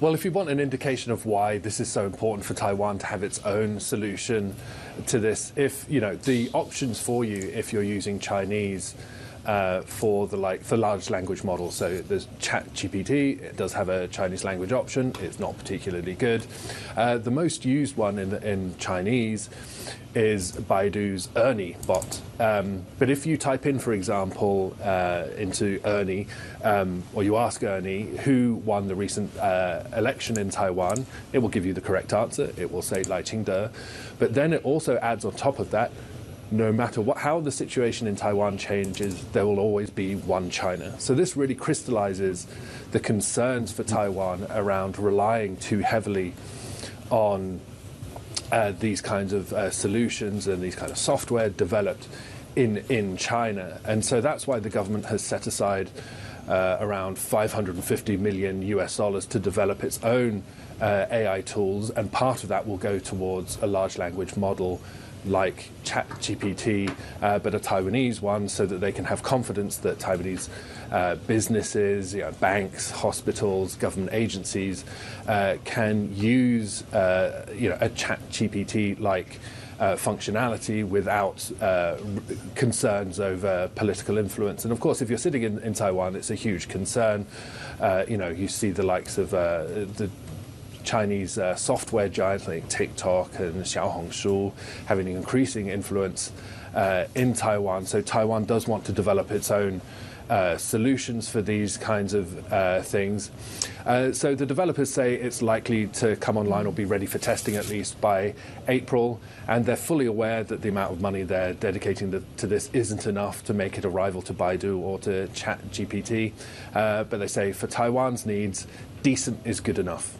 Well, if you want an indication of why this is so important for Taiwan to have its own solution to this, if you know the options for you if you're using Chinese uh, for the like for large language models. So there's ChatGPT. It does have a Chinese language option. It's not particularly good. Uh, the most used one in in Chinese is Baidu's Ernie bot. Um, but if you type in, for example, uh, into Ernie, um, or you ask Ernie who won the recent uh, election in Taiwan, it will give you the correct answer. It will say Lai Ching-te. But then it also adds on top of that no matter what, how the situation in Taiwan changes, there will always be one China. So this really crystallizes the concerns for Taiwan around relying too heavily on uh, these kinds of uh, solutions and these kind of software developed in in China. And so that's why the government has set aside uh, around 550 million US dollars to develop its own uh, AI tools, and part of that will go towards a large language model like ChatGPT, uh, but a Taiwanese one, so that they can have confidence that Taiwanese uh, businesses, you know, banks, hospitals, government agencies uh, can use uh, you know, a ChatGPT like. Uh, functionality without uh, concerns over political influence. And of course, if you're sitting in, in Taiwan, it's a huge concern. you know, you see the likes of the Chinese uh, software giants like TikTok and Xiaohongshu having an increasing influence uh, in Taiwan. So Taiwan does want to develop its own uh, solutions for these kinds of uh, things. Uh, so the developers say it's likely to come online or be ready for testing at least by April, and they're fully aware that the amount of money they're dedicating the, to this isn't enough to make it a rival to Baidu or to ChatGPT. Uh, but they say for Taiwan's needs, decent is good enough.